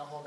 然后